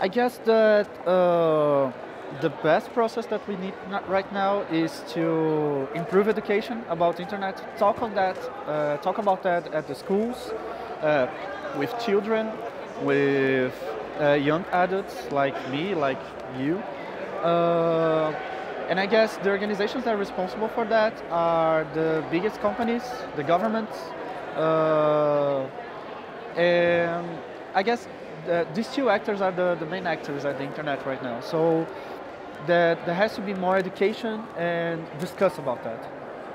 I guess that uh, the best process that we need right now is to improve education about internet. Talk on that. Uh, talk about that at the schools, uh, with children, with uh, young adults like me, like you. Uh, and I guess the organizations that are responsible for that are the biggest companies, the governments, uh, and I guess the, these two actors are the, the main actors at the internet right now. So that there has to be more education and discuss about that.